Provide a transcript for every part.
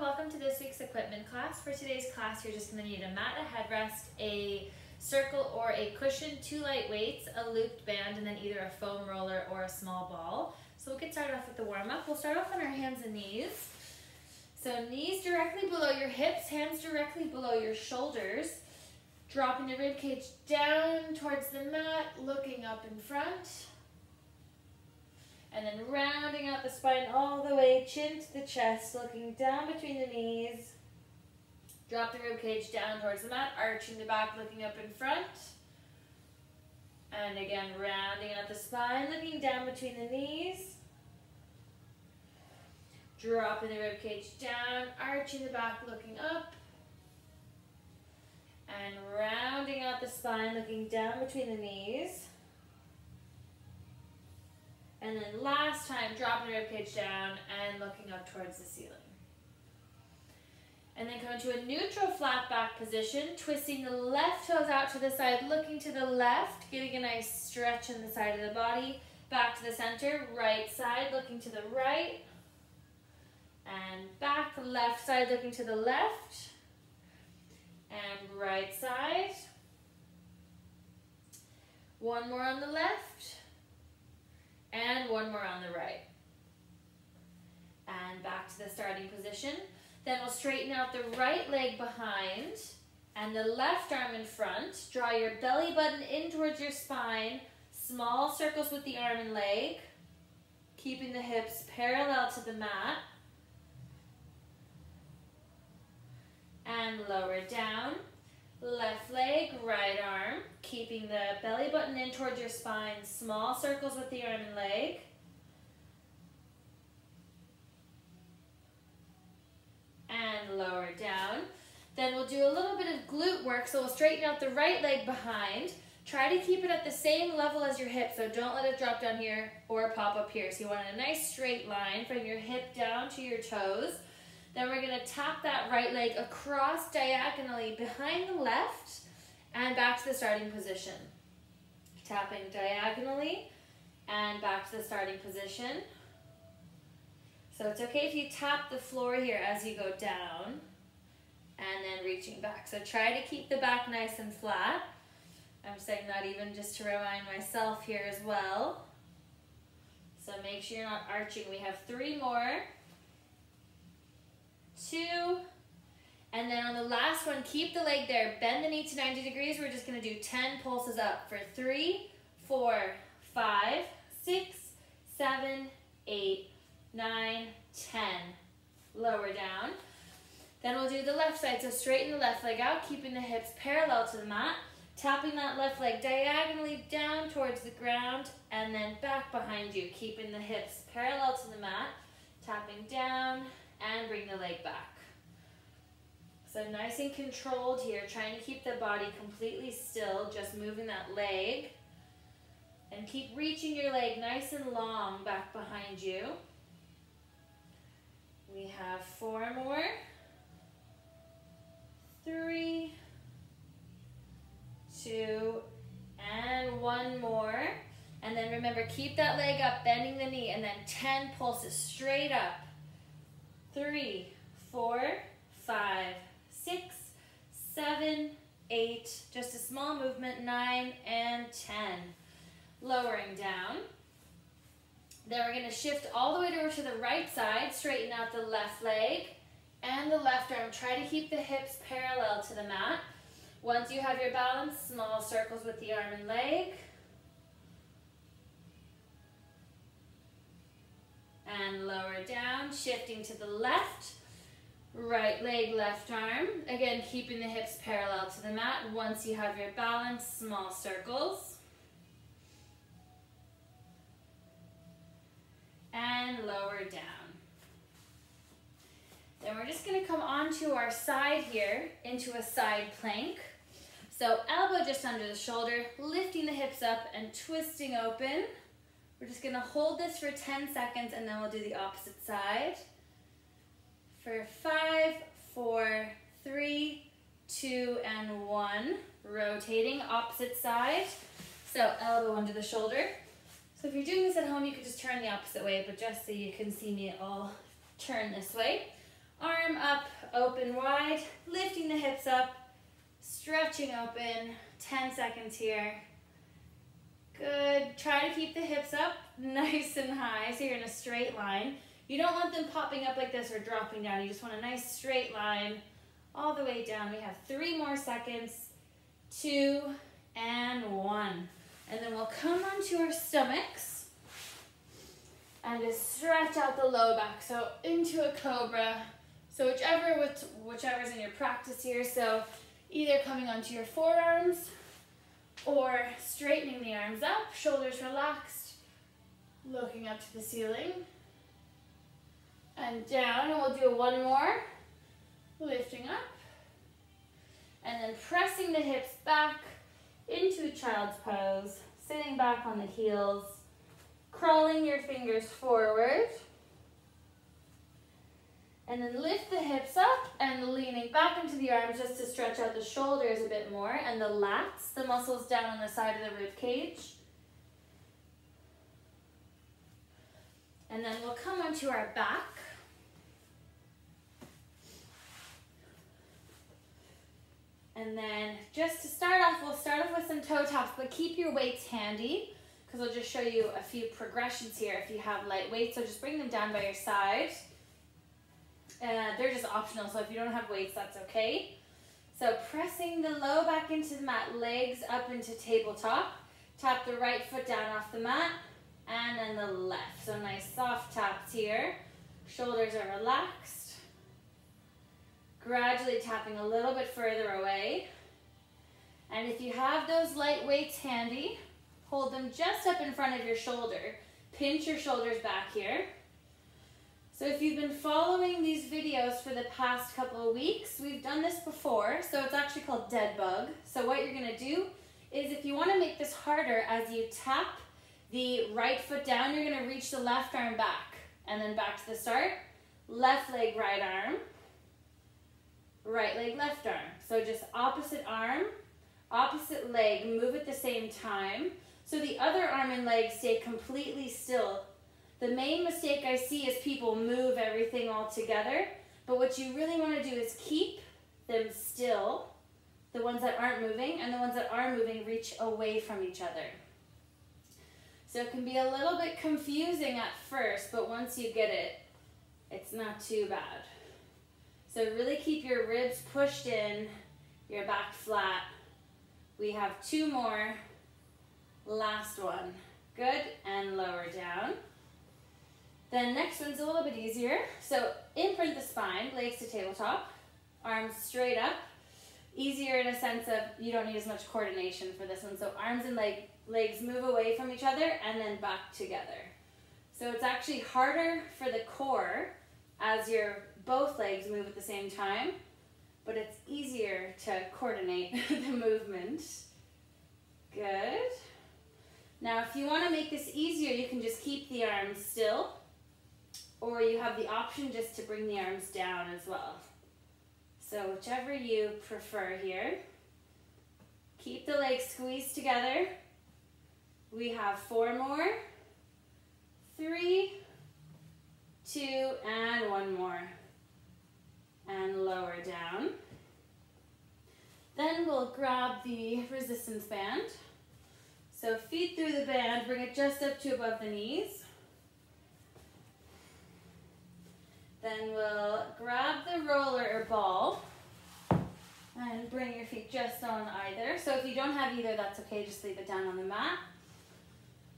welcome to this week's equipment class. For today's class, you're just going to need a mat, a headrest, a circle or a cushion, two light weights, a looped band, and then either a foam roller or a small ball. So we'll get started off with the warm-up. We'll start off on our hands and knees. So knees directly below your hips, hands directly below your shoulders. Dropping the rib cage down towards the mat, looking up in front. And then rounding out the spine all the way, chin to the chest, looking down between the knees. Drop the rib cage down towards the mat, arching the back, looking up in front. And again, rounding out the spine, looking down between the knees. Dropping the rib cage down, arching the back, looking up. And rounding out the spine, looking down between the knees. And then last time, dropping the ribcage down and looking up towards the ceiling. And then come to a neutral flat back position, twisting the left toes out to the side, looking to the left, getting a nice stretch in the side of the body. Back to the center, right side, looking to the right. And back, left side, looking to the left. And right side. One more on the left. And one more on the right. And back to the starting position. Then we'll straighten out the right leg behind and the left arm in front. Draw your belly button in towards your spine. Small circles with the arm and leg. Keeping the hips parallel to the mat. And lower down. Left leg, right arm, keeping the belly button in towards your spine, small circles with the arm and leg. And lower down. Then we'll do a little bit of glute work, so we'll straighten out the right leg behind. Try to keep it at the same level as your hip, so don't let it drop down here or pop up here. So you want a nice straight line from your hip down to your toes. Then we're gonna tap that right leg across diagonally behind the left and back to the starting position. Tapping diagonally and back to the starting position. So it's okay if you tap the floor here as you go down and then reaching back. So try to keep the back nice and flat. I'm saying that even just to remind myself here as well. So make sure you're not arching. We have three more two, and then on the last one, keep the leg there. Bend the knee to 90 degrees. We're just gonna do 10 pulses up for three, four, five, six, seven, eight, nine, 10. Lower down. Then we'll do the left side. So straighten the left leg out, keeping the hips parallel to the mat. Tapping that left leg diagonally down towards the ground and then back behind you, keeping the hips parallel to the mat. Tapping down, and bring the leg back. So nice and controlled here, trying to keep the body completely still, just moving that leg. And keep reaching your leg nice and long back behind you. We have four more. Three, two, and one more. And then remember, keep that leg up, bending the knee, and then 10 pulses straight up three, four, five, six, seven, eight, just a small movement, nine and 10. Lowering down. Then we're gonna shift all the way over to the right side, straighten out the left leg and the left arm. Try to keep the hips parallel to the mat. Once you have your balance, small circles with the arm and leg. And lower down, shifting to the left, right leg, left arm. Again, keeping the hips parallel to the mat. Once you have your balance, small circles. And lower down. Then we're just gonna come onto our side here into a side plank. So elbow just under the shoulder, lifting the hips up and twisting open. We're just gonna hold this for 10 seconds and then we'll do the opposite side. For five, four, three, two, and one. Rotating opposite side. So elbow under the shoulder. So if you're doing this at home, you could just turn the opposite way, but just so you can see me, I'll turn this way. Arm up, open wide, lifting the hips up, stretching open, 10 seconds here. Good, try to keep the hips up nice and high so you're in a straight line. You don't want them popping up like this or dropping down. You just want a nice straight line all the way down. We have three more seconds, two, and one. And then we'll come onto our stomachs and just stretch out the low back. So into a cobra. So whichever, whichever's in your practice here. So either coming onto your forearms or straightening the arms up, shoulders relaxed, looking up to the ceiling. And down, and we'll do one more. Lifting up. And then pressing the hips back into child's pose, sitting back on the heels, crawling your fingers forward. And then lift the hips up and leaning back into the arms just to stretch out the shoulders a bit more and the lats, the muscles down on the side of the rib cage. And then we'll come onto our back. And then just to start off, we'll start off with some toe taps, but keep your weights handy because I'll just show you a few progressions here if you have light weights. So just bring them down by your side. Uh, they're just optional, so if you don't have weights, that's okay. So pressing the low back into the mat, legs up into tabletop. Tap the right foot down off the mat, and then the left. So nice soft taps here. Shoulders are relaxed. Gradually tapping a little bit further away. And if you have those light weights handy, hold them just up in front of your shoulder. Pinch your shoulders back here. So if you've been following these videos for the past couple of weeks, we've done this before. So it's actually called dead bug. So what you're gonna do is if you wanna make this harder, as you tap the right foot down, you're gonna reach the left arm back and then back to the start. Left leg, right arm, right leg, left arm. So just opposite arm, opposite leg, move at the same time. So the other arm and leg stay completely still the main mistake I see is people move everything all together, but what you really want to do is keep them still, the ones that aren't moving, and the ones that are moving reach away from each other. So it can be a little bit confusing at first, but once you get it, it's not too bad. So really keep your ribs pushed in, your back flat. We have two more. Last one. Good, and lower down. Then next one's a little bit easier. So imprint the spine, legs to tabletop, arms straight up. Easier in a sense of you don't need as much coordination for this one. So arms and leg, legs move away from each other and then back together. So it's actually harder for the core as your both legs move at the same time, but it's easier to coordinate the movement. Good. Now if you want to make this easier, you can just keep the arms still or you have the option just to bring the arms down as well. So whichever you prefer here. Keep the legs squeezed together. We have four more. Three, two, and one more. And lower down. Then we'll grab the resistance band. So feet through the band, bring it just up to above the knees. Then we'll grab the roller or ball and bring your feet just on either. So if you don't have either, that's okay, just leave it down on the mat.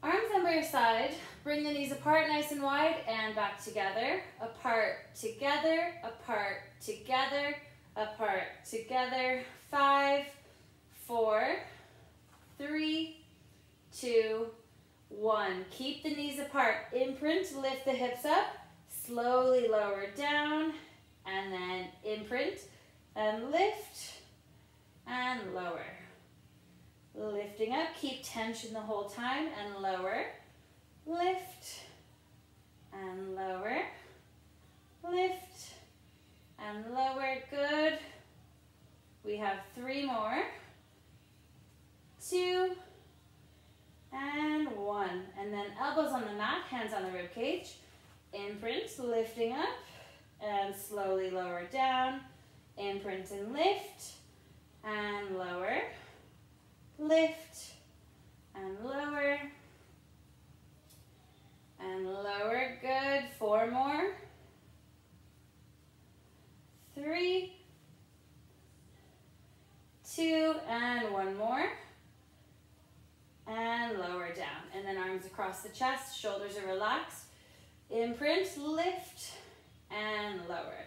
Arms by your side, bring the knees apart nice and wide and back together, apart, together, apart, together, apart, together. Five, four, three, two, one. Keep the knees apart. Imprint, lift the hips up. Slowly lower down and then imprint and lift and lower. Lifting up, keep tension the whole time and lower. Lift and lower. Lift and lower. Good. We have three more. Two and one. And then elbows on the mat, hands on the rib cage. Imprint, lifting up and slowly lower down. Imprint and lift and lower. Lift and lower and lower. Good. Four more. Three, two, and one more. And lower down. And then arms across the chest, shoulders are relaxed. Imprint, lift, and lower.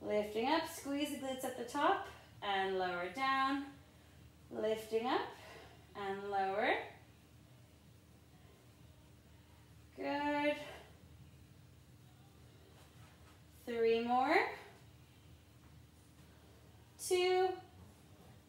Lifting up, squeeze the glutes at the top, and lower down. Lifting up, and lower. Good. Three more. Two.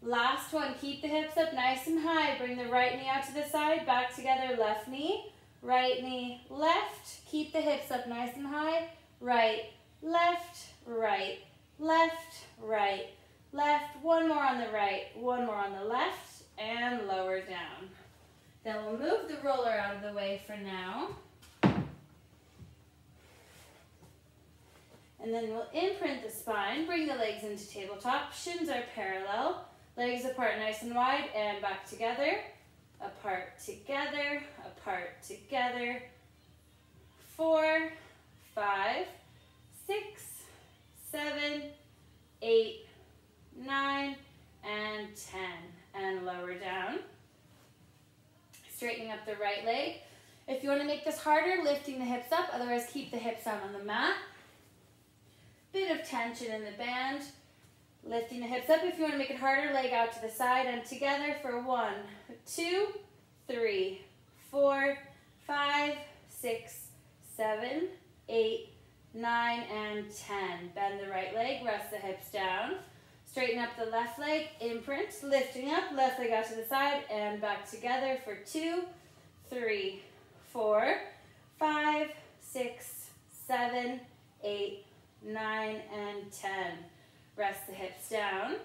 Last one, keep the hips up nice and high. Bring the right knee out to the side, back together, left knee, right knee, left. Keep the hips up nice and high. Right, left, right, left, right, left. One more on the right, one more on the left, and lower down. Then we'll move the roller out of the way for now. And then we'll imprint the spine, bring the legs into tabletop, shins are parallel, legs apart nice and wide, and back together, apart together, apart together, four, five, six, seven, eight, nine, and 10. And lower down. Straightening up the right leg. If you want to make this harder, lifting the hips up, otherwise keep the hips down on the mat. Bit of tension in the band. Lifting the hips up. If you want to make it harder, leg out to the side and together for one, two, three, four, five, six, seven, eight, nine, and 10. Bend the right leg, rest the hips down. Straighten up the left leg, imprint, lifting up, left leg out to the side and back together for two, three, four, five, six, seven, eight, nine, and 10. Rest the hips down.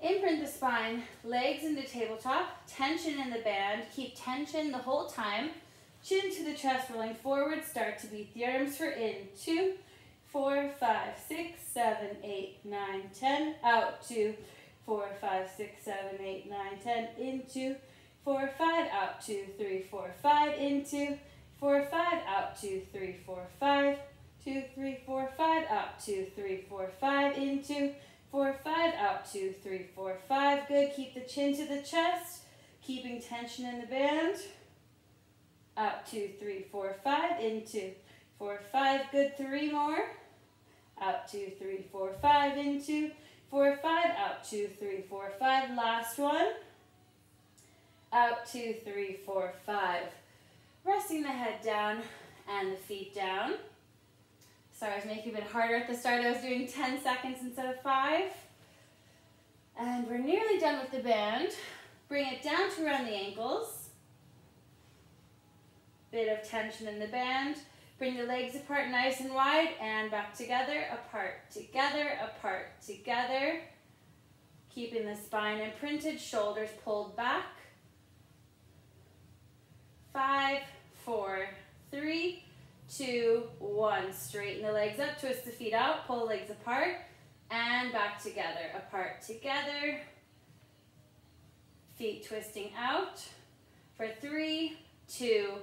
Imprint the spine, legs into the tabletop, tension in the band. Keep tension the whole time. Chin to the chest, rolling forward. Start to beat the arms for in. Two, four, five, six, seven, eight, nine, ten. Out. Two, four, five, six, seven, eight, nine, ten. in, two, four, five. Out. Two, three, four, five. in, two, four, five. Out. Two, three, four, five two, three, four, five, out, two, three, four, five, into, four, five, out, two, three, four, five. Good. Keep the chin to the chest, keeping tension in the band. Out, two, three, four, five, into, four, five. Good. Three more. Out, two, three, four, five, into, four, five, out, two, three, four, five. Last one. Out, two, three, four, five. Resting the head down and the feet down. Sorry, I was making it a bit harder at the start. I was doing 10 seconds instead of five. And we're nearly done with the band. Bring it down to around the ankles. Bit of tension in the band. Bring the legs apart nice and wide and back together, apart, together, apart, together. Keeping the spine imprinted, shoulders pulled back. Five, four, three, two, one. Straighten the legs up, twist the feet out, pull legs apart, and back together. Apart together. Feet twisting out. For three, two,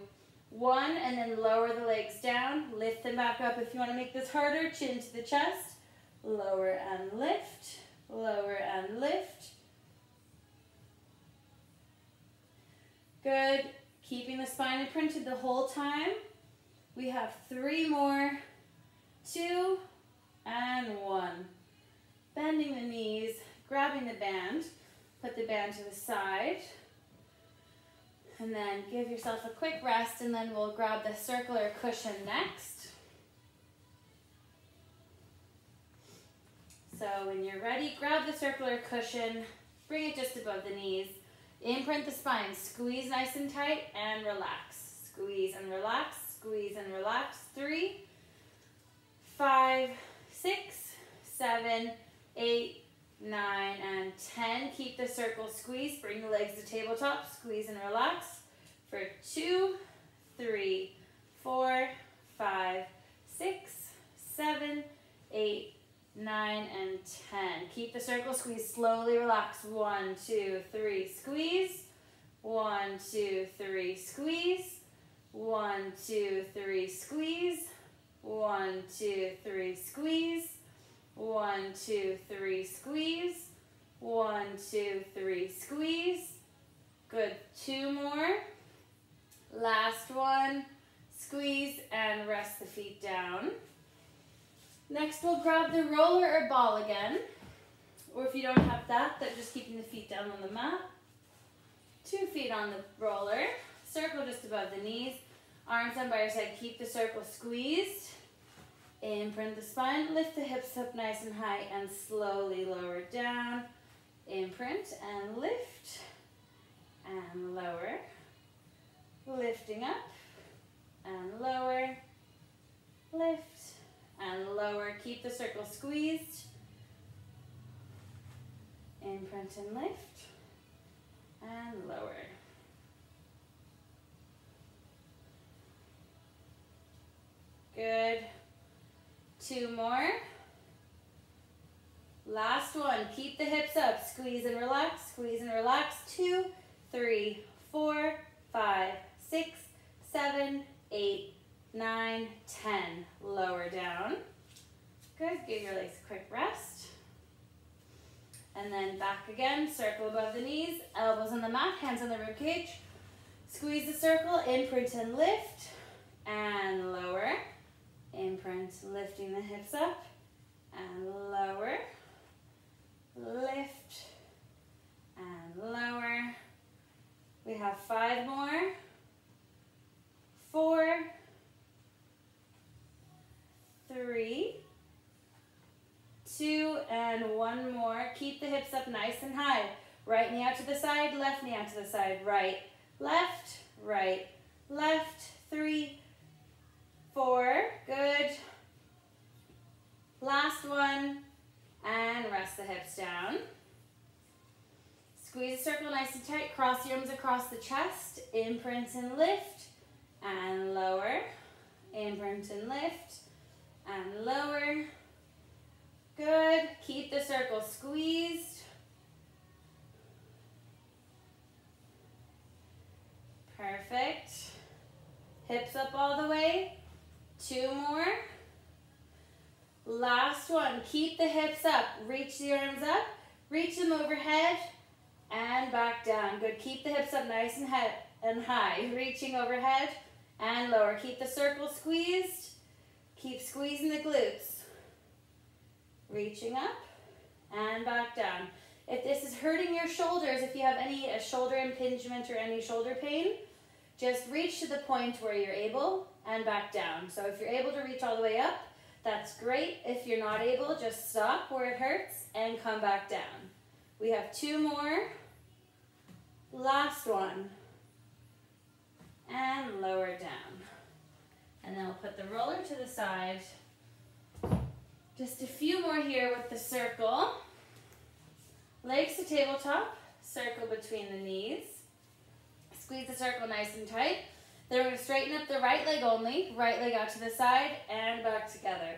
one, and then lower the legs down. Lift them back up if you want to make this harder. Chin to the chest. Lower and lift. Lower and lift. Good. Keeping the spine imprinted the whole time. We have three more, two, and one. Bending the knees, grabbing the band, put the band to the side, and then give yourself a quick rest, and then we'll grab the circular cushion next. So when you're ready, grab the circular cushion, bring it just above the knees, imprint the spine, squeeze nice and tight, and relax. Squeeze and relax, squeeze and relax. Three, five, six, seven, eight, nine, and 10. Keep the circle squeeze. Bring the legs to tabletop. Squeeze and relax. For two, three, four, five, six, seven, eight, nine, and 10. Keep the circle, squeeze, slowly relax. One, two, three, squeeze. One, two, three, squeeze. One, two, three, squeeze. One, two, three, squeeze. One, two, three, squeeze. One, two, three, squeeze. Good. Two more. Last one. Squeeze and rest the feet down. Next, we'll grab the roller or ball again. Or if you don't have that, then just keeping the feet down on the mat. Two feet on the roller. Circle just above the knees. Arms down by your side. Keep the circle squeezed. Imprint the spine. Lift the hips up nice and high and slowly lower down. Imprint and lift and lower. Lifting up and lower. Lift and lower. Keep the circle squeezed. Imprint and lift and lower. Good. Two more. Last one. Keep the hips up. Squeeze and relax. Squeeze and relax. Two, three, four, five, six, seven, eight, nine, ten. Lower down. Good. Give your legs a quick rest. And then back again. Circle above the knees. Elbows on the mat. Hands on the rib cage. Squeeze the circle. Imprint and lift. And lower. Imprint. Lifting the hips up. And lower. Lift. And lower. We have five more. Four. Three. Two and one more. Keep the hips up nice and high. Right knee out to the side, left knee out to the side. Right, left, right, left. Three, four. Good. Last one. And rest the hips down. Squeeze the circle nice and tight. Cross your arms across the chest. Imprint and lift. And lower. Imprint and lift. And lower. Good. Keep the circle squeezed. Perfect. Hips up all the way. Two more. Last one. Keep the hips up. Reach the arms up. Reach them overhead and back down. Good. Keep the hips up nice and, head and high. Reaching overhead and lower. Keep the circle squeezed. Keep squeezing the glutes reaching up and back down. If this is hurting your shoulders, if you have any shoulder impingement or any shoulder pain, just reach to the point where you're able and back down. So if you're able to reach all the way up, that's great. If you're not able, just stop where it hurts and come back down. We have two more. Last one. And lower down. And then we'll put the roller to the side. Just a few more here with the circle. Legs to tabletop, circle between the knees. Squeeze the circle nice and tight. Then we're going to straighten up the right leg only. Right leg out to the side and back together.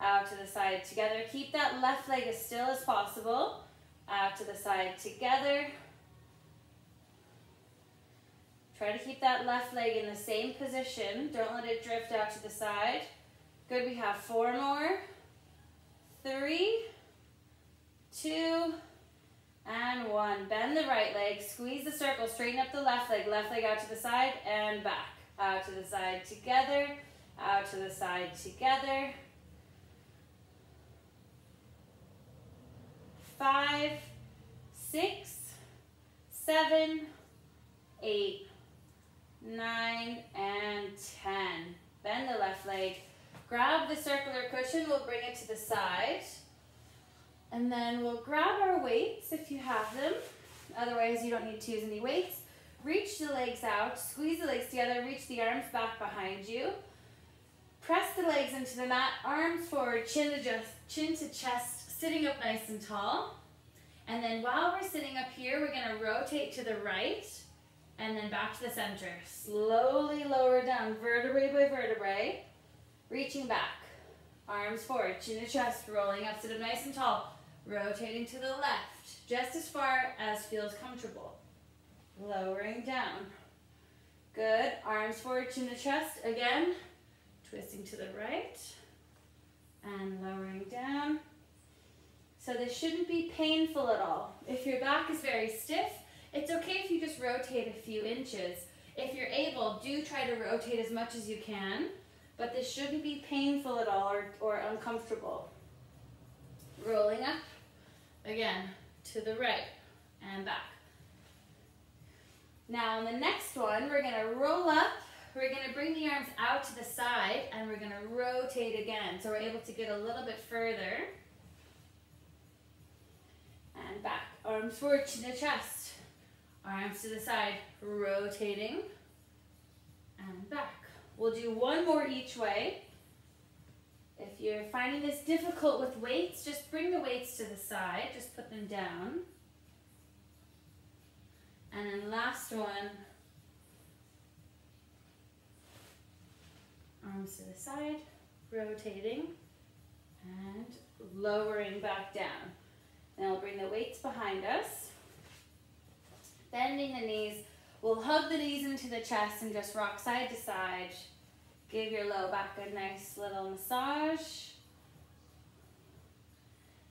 Out to the side together. Keep that left leg as still as possible. Out to the side together. Try to keep that left leg in the same position. Don't let it drift out to the side. Good, we have four more three, two, and one. Bend the right leg, squeeze the circle, straighten up the left leg, left leg out to the side and back. Out to the side together, out to the side together. Five, six, seven, eight, nine, and ten. Bend the left leg, Grab the circular cushion, we'll bring it to the side. And then we'll grab our weights if you have them. Otherwise, you don't need to use any weights. Reach the legs out, squeeze the legs together, reach the arms back behind you. Press the legs into the mat, arms forward, chin to, just, chin to chest, sitting up nice and tall. And then while we're sitting up here, we're gonna rotate to the right and then back to the center. Slowly lower down, vertebrae by vertebrae reaching back. Arms forward, chin to chest, rolling up, sit up nice and tall. Rotating to the left, just as far as feels comfortable. Lowering down. Good. Arms forward, chin to chest. Again, twisting to the right. And lowering down. So this shouldn't be painful at all. If your back is very stiff, it's okay if you just rotate a few inches. If you're able, do try to rotate as much as you can, but this shouldn't be painful at all or, or uncomfortable. Rolling up, again, to the right and back. Now on the next one, we're gonna roll up, we're gonna bring the arms out to the side and we're gonna rotate again. So we're able to get a little bit further. And back, arms forward to the chest. Arms to the side, rotating and back. We'll do one more each way. If you're finding this difficult with weights, just bring the weights to the side, just put them down. And then last one, arms to the side, rotating, and lowering back down. Now we'll bring the weights behind us. Bending the knees. We'll hug the knees into the chest and just rock side to side. Give your low back a nice little massage.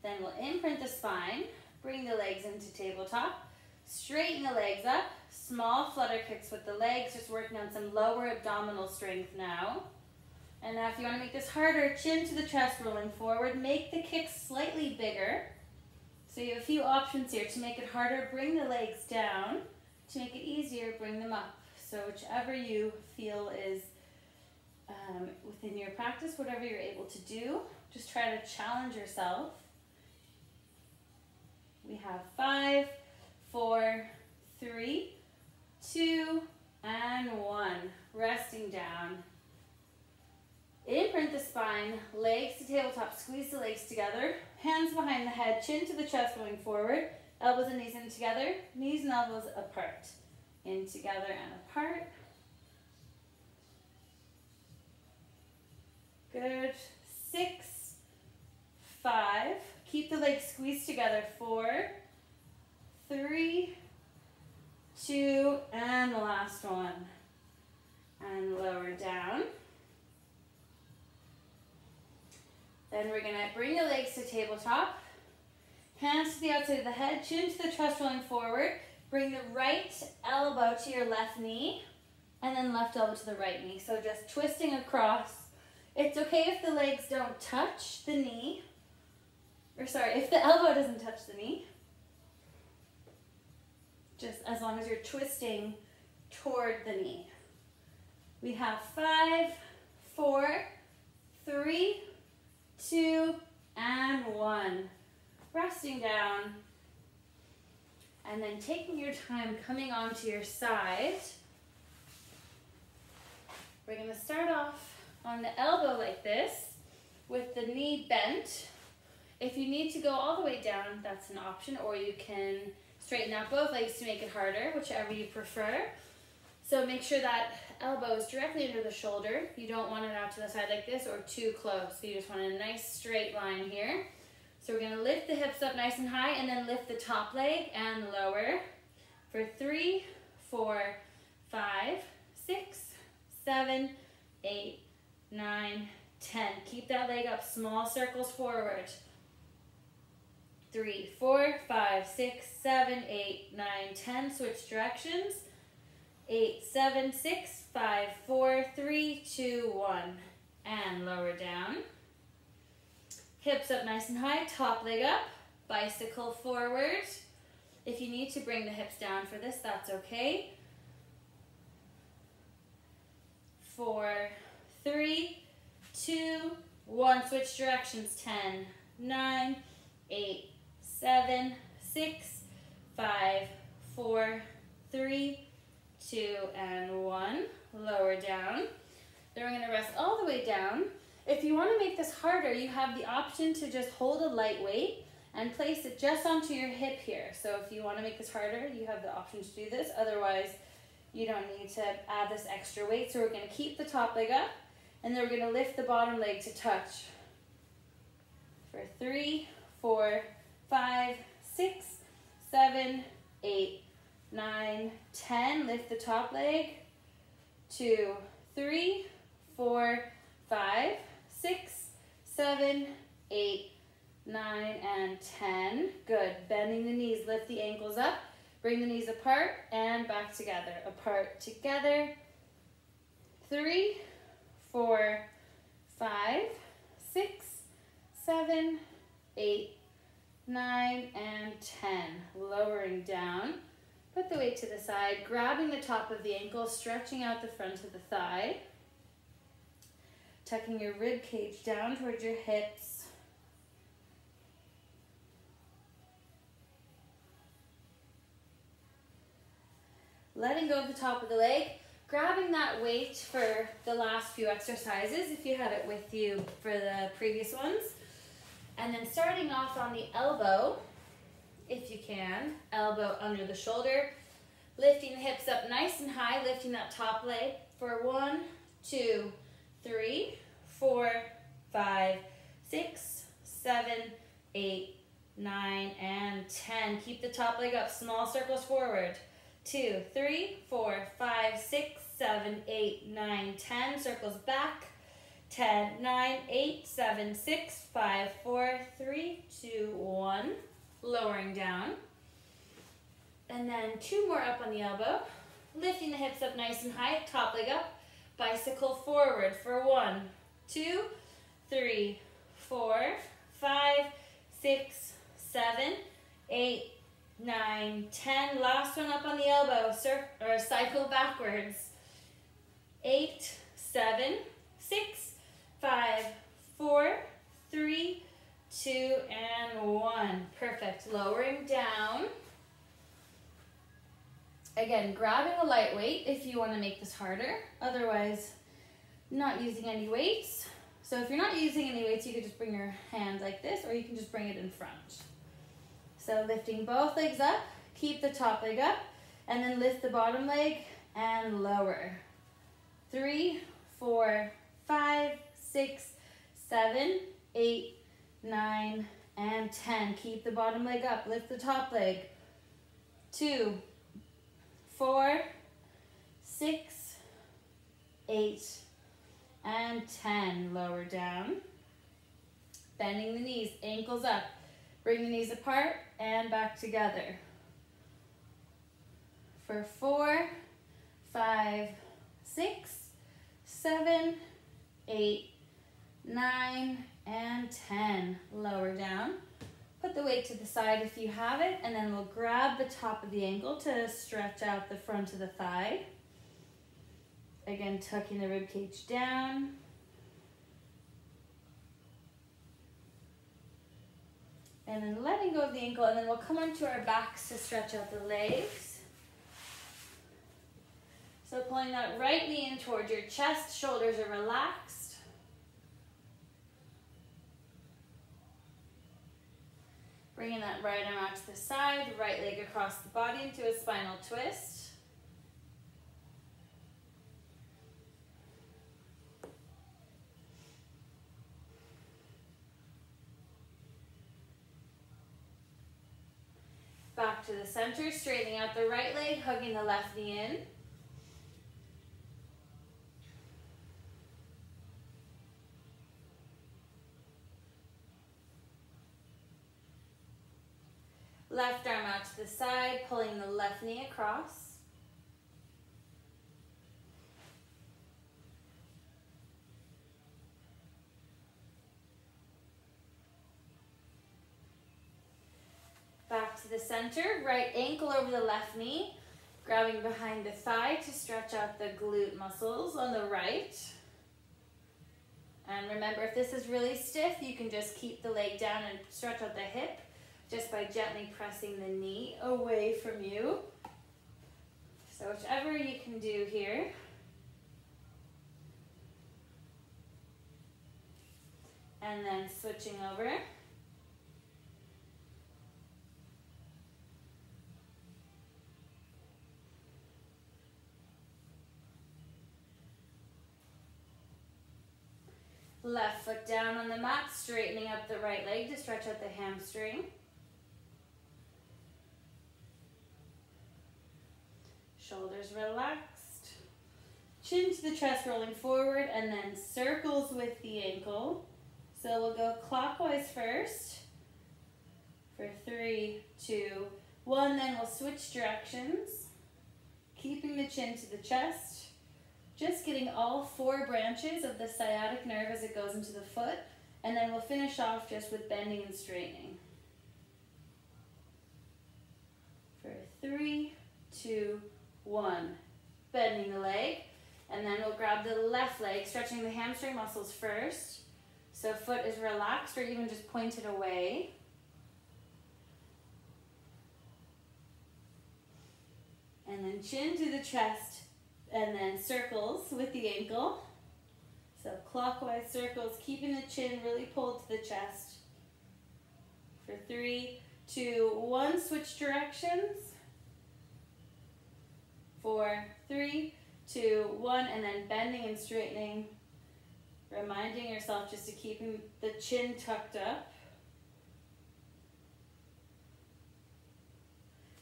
Then we'll imprint the spine. Bring the legs into tabletop. Straighten the legs up. Small flutter kicks with the legs, just working on some lower abdominal strength now. And now if you want to make this harder, chin to the chest, rolling forward. Make the kicks slightly bigger. So you have a few options here. To make it harder, bring the legs down. To make it easier, bring them up. So whichever you feel is um, within your practice, whatever you're able to do, just try to challenge yourself. We have five, four, three, two, and one. Resting down. Imprint the spine, legs to tabletop, squeeze the legs together, hands behind the head, chin to the chest going forward, elbows and knees in together, knees and elbows apart. In together and apart. The legs squeezed together, four, three, two, and the last one. And lower down. Then we're gonna bring the legs to tabletop. Hands to the outside of the head, chin to the chest rolling forward. Bring the right elbow to your left knee and then left elbow to the right knee. So just twisting across. It's okay if the legs don't touch the knee. Or sorry, if the elbow doesn't touch the knee. Just as long as you're twisting toward the knee. We have five, four, three, two, and one. Resting down. And then taking your time coming onto your side. We're gonna start off on the elbow like this with the knee bent. If you need to go all the way down, that's an option, or you can straighten out both legs to make it harder, whichever you prefer. So make sure that elbow is directly under the shoulder. You don't want it out to the side like this or too close. So you just want a nice straight line here. So we're gonna lift the hips up nice and high and then lift the top leg and lower for three, four, five, six, seven, eight, nine, ten. Keep that leg up, small circles forward. Three, four, five, six, seven, eight, nine, ten. Switch directions eight, seven, six, five, four, three, two, one. And lower down. Hips up nice and high, top leg up, bicycle forward. If you need to bring the hips down for this, that's okay. Four, three, two, one. Switch directions. Ten, nine, eight, seven, six, five, four, three, two, and one. Lower down. Then we're gonna rest all the way down. If you wanna make this harder, you have the option to just hold a light weight and place it just onto your hip here. So if you wanna make this harder, you have the option to do this. Otherwise, you don't need to add this extra weight. So we're gonna keep the top leg up and then we're gonna lift the bottom leg to touch For three, four, five, six, seven, eight, nine, ten. Lift the top leg. Two, three, four, five, six, seven, eight, nine, and 10. Good. Bending the knees, lift the ankles up, bring the knees apart and back together. Apart, together. Three, four, five, six, seven, eight, nine, and 10. Lowering down. Put the weight to the side, grabbing the top of the ankle, stretching out the front of the thigh. Tucking your rib cage down towards your hips. Letting go of the top of the leg, grabbing that weight for the last few exercises if you have it with you for the previous ones. And then starting off on the elbow, if you can, elbow under the shoulder, lifting the hips up nice and high, lifting that top leg for one, two, three, four, five, six, seven, eight, nine, and 10. Keep the top leg up, small circles forward. Two, three, four, five, six, seven, eight, nine, 10. Circles back. 10, 9, 8, 7, 6, 5, 4, 3, 2, 1. Lowering down. And then two more up on the elbow. Lifting the hips up nice and high, top leg up. Bicycle forward for one, two, three, four, five, six, seven, eight, nine, ten. Last one up on the elbow, Cir or cycle backwards. Eight, seven, six, five, four, three, two, and one. Perfect. Lowering down. Again, grabbing a light weight if you want to make this harder. Otherwise, not using any weights. So if you're not using any weights, you could just bring your hand like this, or you can just bring it in front. So lifting both legs up, keep the top leg up, and then lift the bottom leg and lower. Three, four, five, six, seven, eight, nine, and 10. Keep the bottom leg up, lift the top leg. Two, four, six, eight, and 10. Lower down. Bending the knees, ankles up. Bring the knees apart and back together. For four, five, six, seven, eight, nine, and 10. Lower down. Put the weight to the side if you have it, and then we'll grab the top of the ankle to stretch out the front of the thigh. Again, tucking the rib cage down. And then letting go of the ankle, and then we'll come onto our backs to stretch out the legs. So pulling that right knee in towards your chest, shoulders are relaxed. Bringing that right arm out to the side, right leg across the body into a spinal twist. Back to the center, straightening out the right leg, hugging the left knee in. Left arm out to the side, pulling the left knee across. Back to the center, right ankle over the left knee, grabbing behind the thigh to stretch out the glute muscles on the right. And remember, if this is really stiff, you can just keep the leg down and stretch out the hip just by gently pressing the knee away from you. So whichever you can do here. And then switching over. Left foot down on the mat, straightening up the right leg to stretch out the hamstring. Shoulders relaxed. Chin to the chest, rolling forward, and then circles with the ankle. So we'll go clockwise first for three, two, one. Then we'll switch directions, keeping the chin to the chest. Just getting all four branches of the sciatic nerve as it goes into the foot. And then we'll finish off just with bending and straightening. For three, two, one. Bending the leg. And then we'll grab the left leg, stretching the hamstring muscles first. So foot is relaxed or even just pointed away. And then chin to the chest, and then circles with the ankle. So clockwise circles, keeping the chin really pulled to the chest. For three, two, one, switch directions. Four, three, two, one, and then bending and straightening. Reminding yourself just to keep the chin tucked up.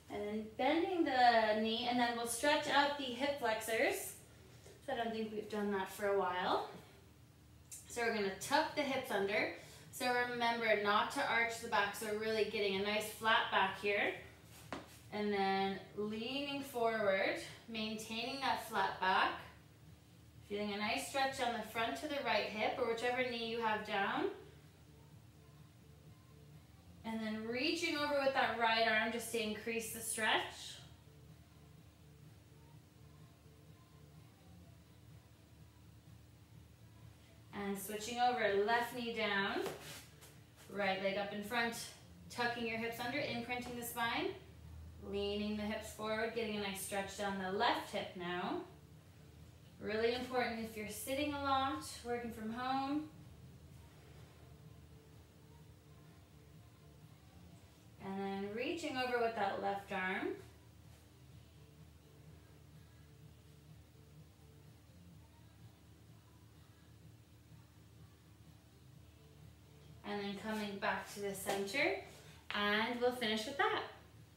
And then bending the knee, and then we'll stretch out the hip flexors. I don't think we've done that for a while. So we're gonna tuck the hips under. So remember not to arch the back, so really getting a nice flat back here. And then leaning forward, maintaining that flat back. Feeling a nice stretch on the front to the right hip or whichever knee you have down. And then reaching over with that right arm just to increase the stretch. And switching over, left knee down, right leg up in front, tucking your hips under, imprinting the spine, leaning the hips forward, getting a nice stretch down the left hip now. Really important if you're sitting a lot, working from home, And then reaching over with that left arm. And then coming back to the center. And we'll finish with that.